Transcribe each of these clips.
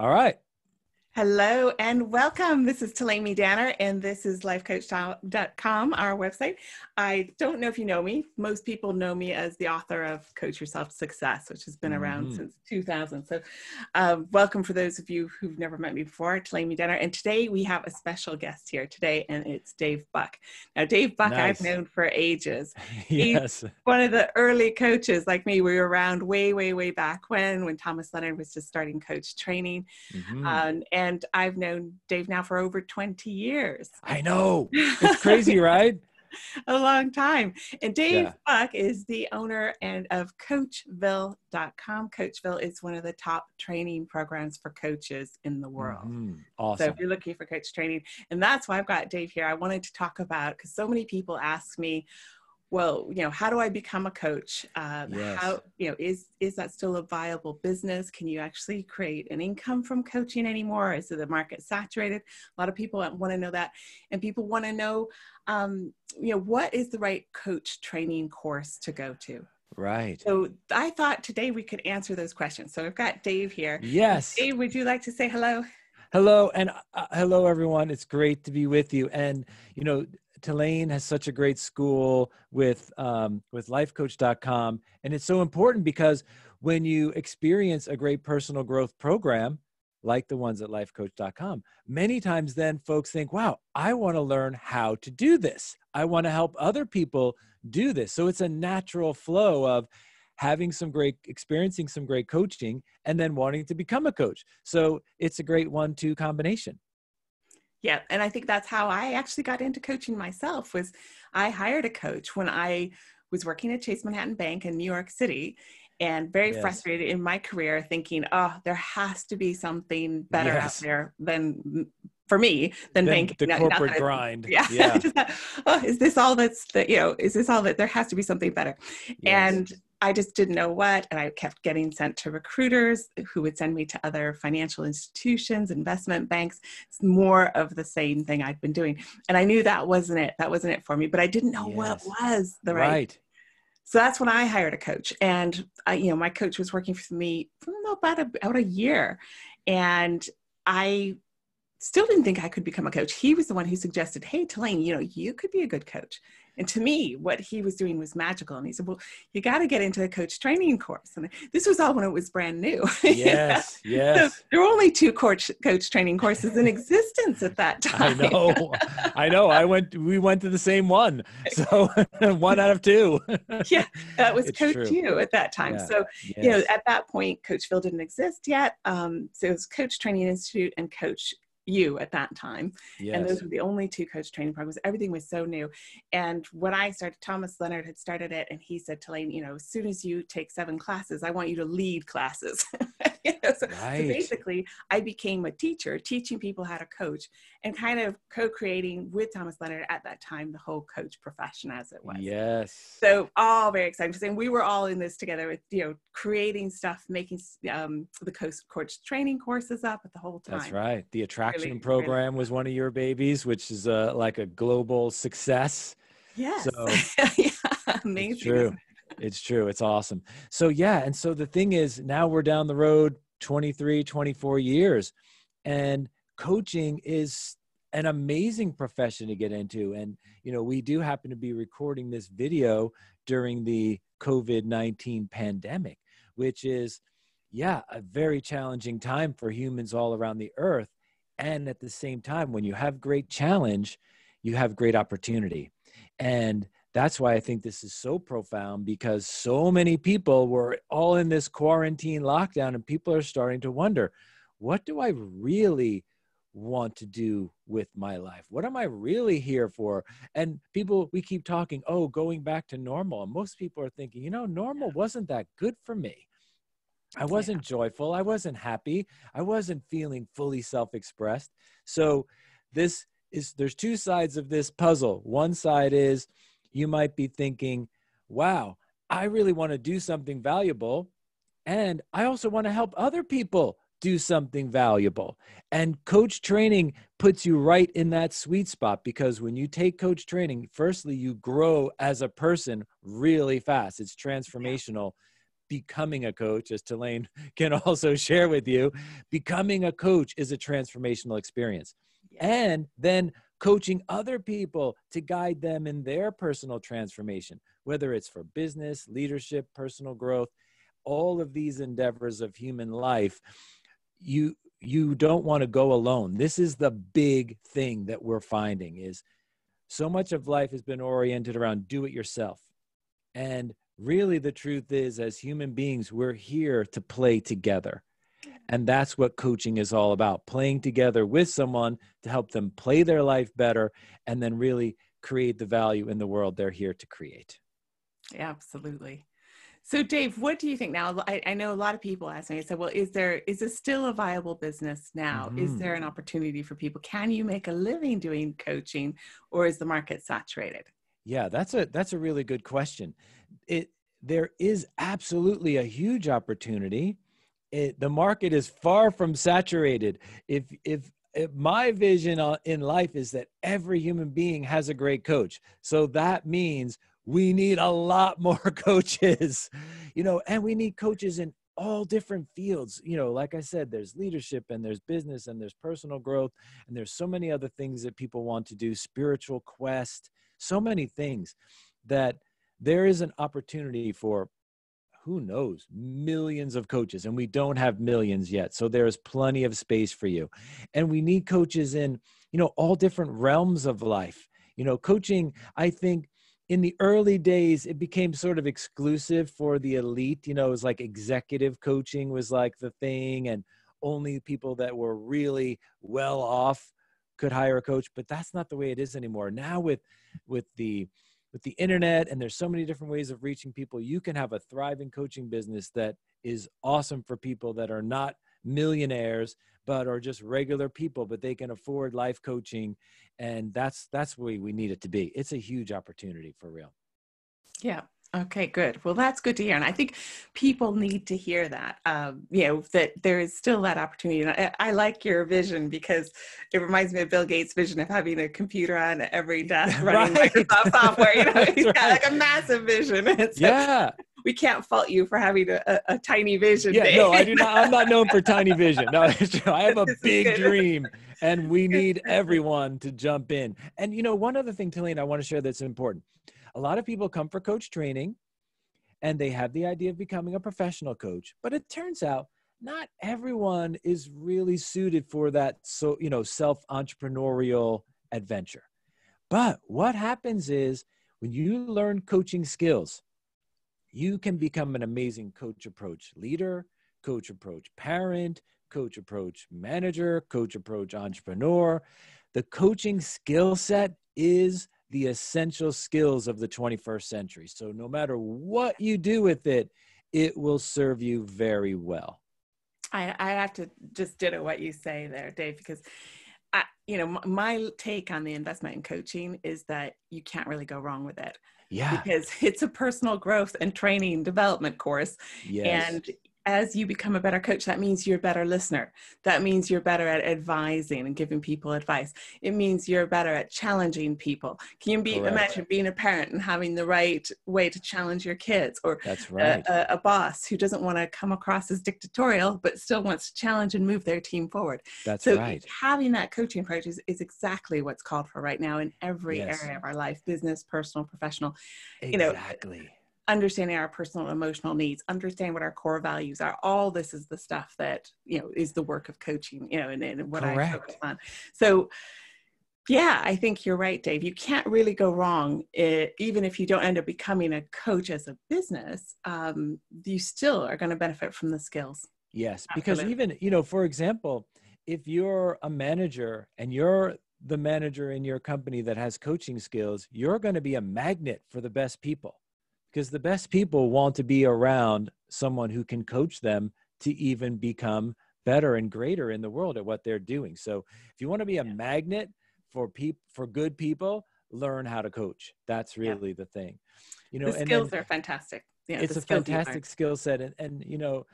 All right. Hello and welcome. This is Talane Miedaner and this is lifecoach.com, our website. I don't know if you know me. Most people know me as the author of Coach Yourself Success, which has been around mm-hmm. since 2000. So, um, welcome for those of you who've never met me before, Talane Miedaner. And today we have a special guest here today, and it's Dave Buck. Now, Dave Buck, nice. I've known for ages. yes. He's one of the early coaches like me. We were around way, way, way back when, when Thomas Leonard was just starting coach training. Mm-hmm. Um, and I've known Dave now for over 20 years. I know. It's crazy, right? a long time. And Dave yeah. Buck is the owner and of Coachville.com. Coachville is one of the top training programs for coaches in the world. Mm-hmm. Awesome. So if you're looking for coach training, and that's why I've got Dave here. I wanted to talk about because so many people ask me, well you know how do i become a coach? Um, yes. how you know is is that still a viable business? Can you actually create an income from coaching anymore? Is the market saturated? A lot of people want to know that and people want to know um, you know what is the right coach training course to go to? Right. So i thought today we could answer those questions. So i've got dave here. Yes. Dave would you like to say hello? Hello and uh, hello everyone. It's great to be with you. And you know Talane has such a great school with um, with lifecoach.com. And it's so important because when you experience a great personal growth program like the ones at lifecoach.com, many times then folks think, wow, I want to learn how to do this. I want to help other people do this. So it's a natural flow of having some great experiencing some great coaching and then wanting to become a coach. So it's a great one two combination yeah and i think that's how i actually got into coaching myself was i hired a coach when i was working at chase manhattan bank in new york city and very yes. frustrated in my career thinking oh there has to be something better yes. out there than for me than banking the corporate grind yeah, yeah. oh, is this all that's that you know is this all that there has to be something better yes. and I just didn't know what. And I kept getting sent to recruiters who would send me to other financial institutions, investment banks. It's more of the same thing I'd been doing. And I knew that wasn't it. That wasn't it for me, but I didn't know yes. what was the right. right. So that's when I hired a coach. And I, you know, my coach was working for me for about a, about a year. And I still didn't think I could become a coach. He was the one who suggested, Hey, Talane, you know, you could be a good coach. And to me, what he was doing was magical. And he said, Well, you got to get into a coach training course. And this was all when it was brand new. Yes, yes. So there were only two coach, coach training courses in existence at that time. I know. I know. I went, we went to the same one. So one out of two. yeah, that was it's Coach true. U at that time. Yeah. So, yes. you know, at that point, Coachville didn't exist yet. Um, so it was Coach Training Institute and Coach you at that time. Yes. And those were the only two coach training programs. Everything was so new. And when I started, Thomas Leonard had started it and he said Talane, you know, as soon as you take seven classes, I want you to lead classes. you know, so, right. so, basically, I became a teacher, teaching people how to coach and kind of co creating with Thomas Leonard at that time the whole coach profession as it was. Yes. So, all very exciting. And we were all in this together with, you know, creating stuff, making um, the coach, coach training courses up at the whole time. That's right. The attraction really, program really. was one of your babies, which is uh, like a global success. Yes. So, yeah, amazing. True it's true. It's awesome. So yeah, and so the thing is now we're down the road 23, 24 years and coaching is an amazing profession to get into and you know, we do happen to be recording this video during the COVID-19 pandemic, which is yeah, a very challenging time for humans all around the earth. And at the same time, when you have great challenge, you have great opportunity. And that's why I think this is so profound because so many people were all in this quarantine lockdown and people are starting to wonder, what do I really want to do with my life? What am I really here for? And people, we keep talking, oh, going back to normal. And most people are thinking, you know, normal wasn't that good for me. I wasn't yeah. joyful. I wasn't happy. I wasn't feeling fully self expressed. So, this is there's two sides of this puzzle. One side is, you might be thinking, wow, I really want to do something valuable. And I also want to help other people do something valuable. And coach training puts you right in that sweet spot because when you take coach training, firstly, you grow as a person really fast. It's transformational becoming a coach, as Talane can also share with you. Becoming a coach is a transformational experience. And then coaching other people to guide them in their personal transformation, whether it's for business, leadership, personal growth, all of these endeavors of human life. You you don't want to go alone. This is the big thing that we're finding is so much of life has been oriented around do it yourself. And really the truth is as human beings we're here to play together. And that's what coaching is all about playing together with someone to help them play their life better and then really create the value in the world they're here to create. Yeah, absolutely. So, Dave, what do you think now? I, I, know a lot of people ask me. I said, "Well, is there is this still a viable business now? Mm-hmm. Is there an opportunity for people? Can you make a living doing coaching, or is the market saturated?" Yeah, that's a that's a really good question. It there is absolutely a huge opportunity it, the market is far from saturated. If, if, if my vision uh, in life is that every human being has a great coach, so that means we need a lot more coaches, you know, and we need coaches in all different fields. You know, like I said, there's leadership and there's business and there's personal growth and there's so many other things that people want to do, spiritual quest, so many things that there is an opportunity for who knows? Millions of coaches and we don't have millions yet so there is plenty of space for you. And we need coaches in you know all different realms of life. You know coaching i think in the early days it became sort of exclusive for the elite. You know it was like executive coaching was like the thing and only people that were really well off could hire a coach but that's not the way it is anymore. Now with with the with the internet and there's so many different ways of reaching people you can have a thriving coaching business that is awesome for people that are not millionaires but are just regular people but they can afford life coaching and that's that's where we need it to be. It's a huge opportunity for real. Yeah Okay, good. Well, that's good to hear, and I think people need to hear that. Um, you know that there is still that opportunity. And I, I, like your vision because it reminds me of Bill Gates' vision of having a computer on every desk running right. Microsoft software. You know, he's right. got like a massive vision. So yeah, we can't fault you for having a, a, a tiny vision. Yeah, no, I do not. I'm not known for tiny vision. No, I have a big dream, and we need everyone to jump in. And you know, one other thing, Talane, I want to share that's important a lot of people come for coach training and they have the idea of becoming a professional coach, but it turns out not everyone is really suited for that so you know self entrepreneurial adventure. But what happens is when you learn coaching skills, you can become an amazing coach approach leader, coach approach parent, coach approach manager, coach approach entrepreneur. The coaching skill set is the essential skills of the 21st century. So no matter what you do with it, it will serve you very well. I, I have to just ditto what you say there, Dave, because I, you know, my take on the investment in coaching is that you can't really go wrong with it. Yeah. Because it's a personal growth and training development course. Yes. And as you become a better coach, that means you're a better listener. That means you're better at advising and giving people advice. It means you're better at challenging people. Can you be, imagine being a parent and having the right way to challenge your kids, or that's right. a, a, a boss who doesn't want to come across as dictatorial but still wants to challenge and move their team forward. That's so right. Having that coaching approach is, is exactly what's called for right now in every yes. area of our life, business, personal, professional. Exactly. You know, understanding our personal and emotional needs understand what our core values are. All this is the stuff that you know is the work of coaching you know and, and what Correct. i focus on. So yeah i think you're right dave. You can't really go wrong it, even if you don't end up becoming a coach as a business um, you still are going to benefit from the skills. Yes because even you know for example if you're a manager and you're the manager in your company that has coaching skills you're going to be a magnet for the best people because the best people want to be around someone who can coach them to even become better and greater in the world at what they're doing. So if you want to be a yeah. magnet for people for good people, learn how to coach. That's really yeah. the thing. You know, the skills are fantastic. Yeah, it's a fantastic skill set, and and you know,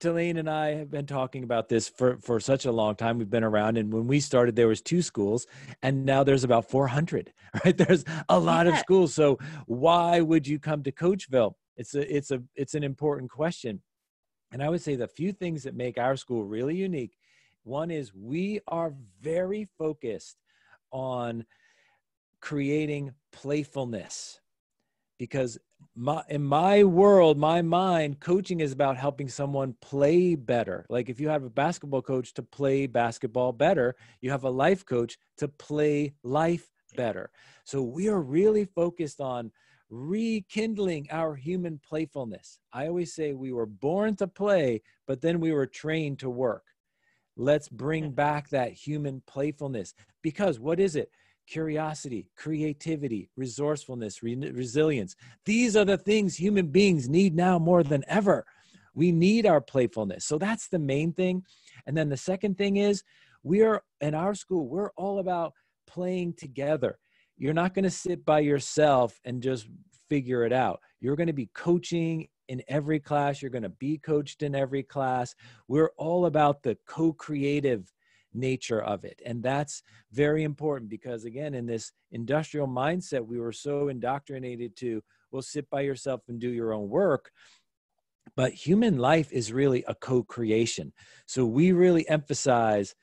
Talane and I have been talking about this for, for such a long time. We've been around, and when we started, there was two schools, and now there's about 400. Right? There's a lot yeah. of schools. So why would you come to Coachville? it's a it's a it's an important question and i would say the few things that make our school really unique one is we are very focused on creating playfulness because my in my world my mind coaching is about helping someone play better. Like if you have a basketball coach to play basketball better you have a life coach to play life better. So we are really focused on rekindling our human playfulness. I always say we were born to play but then we were trained to work. Let's bring back that human playfulness. Because what is it curiosity, creativity, resourcefulness, re- resilience. These are the things human beings need now more than ever. We need our playfulness. So that's the main thing. And then the second thing is we are in our school, we're all about playing together. You're not going to sit by yourself and just figure it out. You're going to be coaching in every class. You're going to be coached in every class. We're all about the co creative nature of it. And that's very important because, again, in this industrial mindset, we were so indoctrinated to, well, sit by yourself and do your own work. But human life is really a co creation. So we really emphasize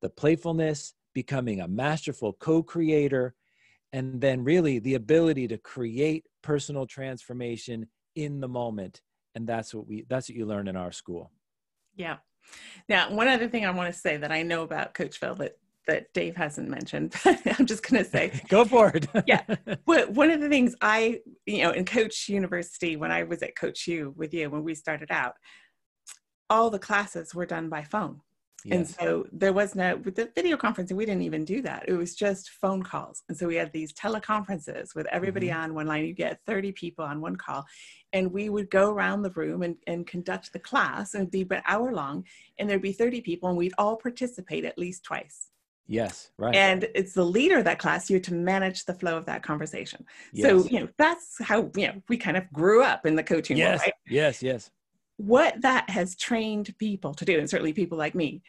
the playfulness, becoming a masterful co creator, and then really the ability to create personal transformation in the moment. And that's what we that's what you learn in our school. Yeah. Now, one other thing I want to say that I know about Coach Coachville that that Dave hasn't mentioned, but I'm just going to say, go for it. yeah. But one of the things I, you know, in Coach University, when I was at Coach U with you, when we started out, all the classes were done by phone. Yes. And so there was no, with the video conferencing, we didn't even do that. It was just phone calls. And so we had these teleconferences with everybody mm-hmm. on one line. You get 30 people on one call. And we would go around the room and, and conduct the class and be an hour long. And there'd be 30 people and we'd all participate at least twice. Yes, right. And it's the leader of that class, you to manage the flow of that conversation. Yes. So, you know, that's how, you know, we kind of grew up in the coaching yes. world, right? Yes, yes what that has trained people to do, and certainly people like me,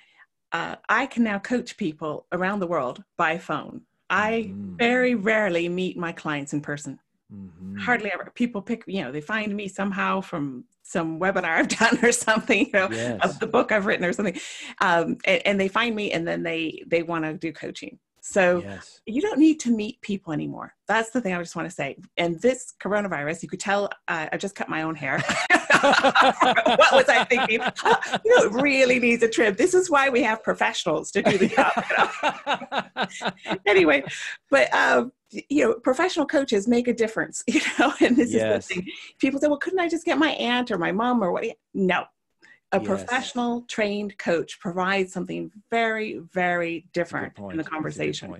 uh, I can now coach people around the world by phone. I mm-hmm. very rarely meet my clients in person. Mm-hmm. Hardly ever. People pick, you know, they find me somehow from some webinar I've done or something, you know, yes. of the book I've written or something, um, and, and, they find me, and then they they want to do coaching. So yes. you don't need to meet people anymore. That's the thing I just want to say. And this coronavirus, you could tell uh, I just cut my own hair. what was I thinking? you know, it really needs a trim. This is why we have professionals to do the job. You know? anyway, but um, you know, professional coaches make a difference. You know, and this yes. is the thing. People say, "Well, couldn't I just get my aunt or my mom or what?" No, a yes. professional trained coach provides something very very different in the conversation.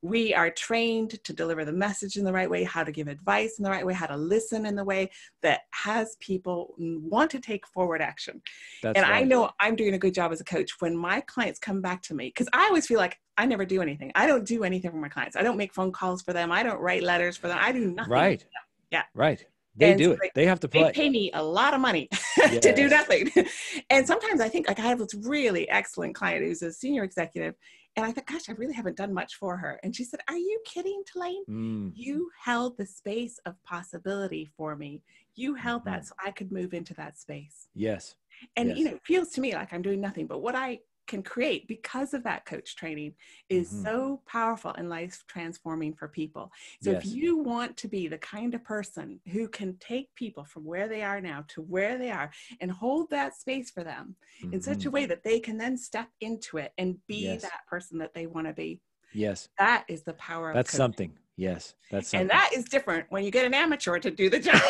we are trained to deliver the message in the right way how to give advice in the right way how to listen in the way that has people want to take forward action. That's and right. i know i'm doing a good job as a coach when my clients come back to me because i always feel like i never do anything. I don't do anything for my clients. I don't make phone calls for them. I don't write letters for them. I do nothing right. yeah. Right they and do it. They have to play. They pay me a lot of money yes. to do nothing. and sometimes I think like I have this really excellent client who's a senior executive, and I thought, gosh, I really haven't done much for her. And she said, Are you kidding, Talane? Mm. You held the space of possibility for me. You held mm. that so I could move into that space. Yes. And yes. you know, it feels to me like I'm doing nothing. But what I can create because of that coach training is mm-hmm. so powerful and life transforming for people. So yes. if you want to be the kind of person who can take people from where they are now to where they are and hold that space for them mm-hmm. in such a way mm-hmm. that they can then step into it and be yes. that person that they want to be. Yes. That is the power That's something. Yes, that's something. and that is different when you get an amateur to do the job.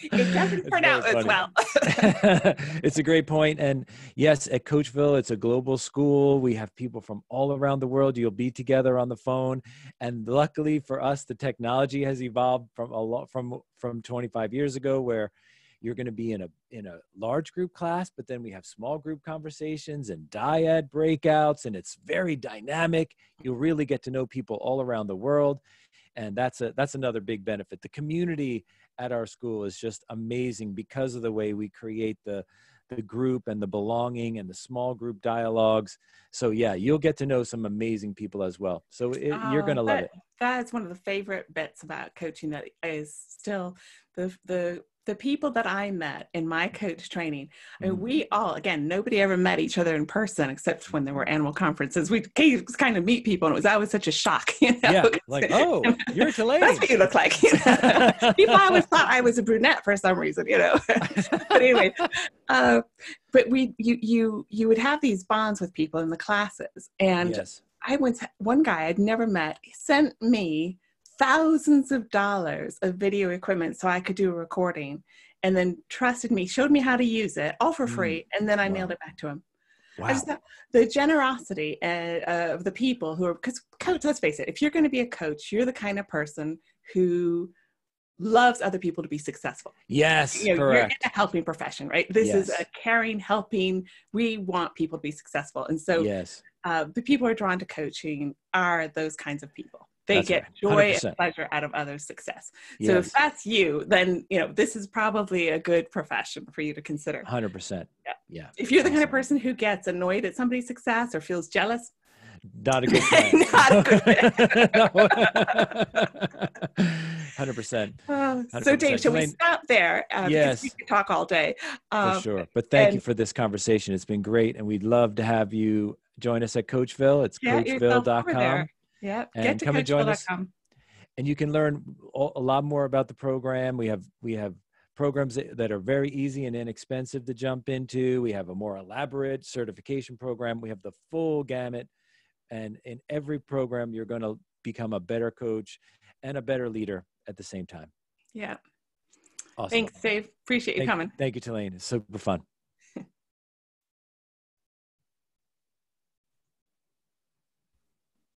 it doesn't turn out as well. it's a great point, and yes, at Coachville, it's a global school. We have people from all around the world. You'll be together on the phone, and luckily for us, the technology has evolved from a lot from from 25 years ago, where you're going to be in a in a large group class but then we have small group conversations and dyad breakouts and it's very dynamic you'll really get to know people all around the world and that's a that's another big benefit the community at our school is just amazing because of the way we create the the group and the belonging and the small group dialogues. So yeah, you'll get to know some amazing people as well. So it, oh, you're going to love it. That's one of the favorite bits about coaching that is still the the the people that I met in my coach training, mm-hmm. we all, again, nobody ever met each other in person except when there were animal conferences. We kind of meet people, and it was always such a shock. You know? Yeah, like, oh, you're Talane. That's what you look like. You know? people always thought I was a brunette for some reason, you know. but anyway, uh, but we, you, you, you would have these bonds with people in the classes, and yes. I once one guy I'd never met he sent me thousands of dollars of video equipment so I could do a recording and then trusted me, showed me how to use it all for free, mm. and then I wow. mailed it back to him. Wow. I just thought the generosity uh, of the people who are, because coach, let's face it, if you're going to be a coach, you're the kind of person who loves other people to be successful. Yes, you know, correct. You're in a helping profession, right? This yes. is a caring, helping. We want people to be successful, and so yes, uh, the people who are drawn to coaching are those kinds of people. They that's get right. joy and pleasure out of others' success. Yes. So if that's you, then you know this is probably a good profession for you to consider. Hundred percent. Yeah. Yeah. If you're the kind of person who gets annoyed at somebody's success or feels jealous, not a good plan. not a good plan. Hundred percent. Uh, so, Dave, should we stop there? Uh, yes, we could talk all day. Um, for sure. But thank and, you for this conversation. It's been great, and we'd love to have you join us at Coachville. It's yeah, coachville.com. Yeah, and come and join us. And you can learn a lot more about the program. We have we have programs that are very easy and inexpensive to jump into. We have a more elaborate certification program. We have the full gamut. And in every program, you're going to become a better coach and a better leader at the same time. Yeah. Awesome. Thanks, Dave. Appreciate you thank, coming. Thank you, Talane. It's super fun.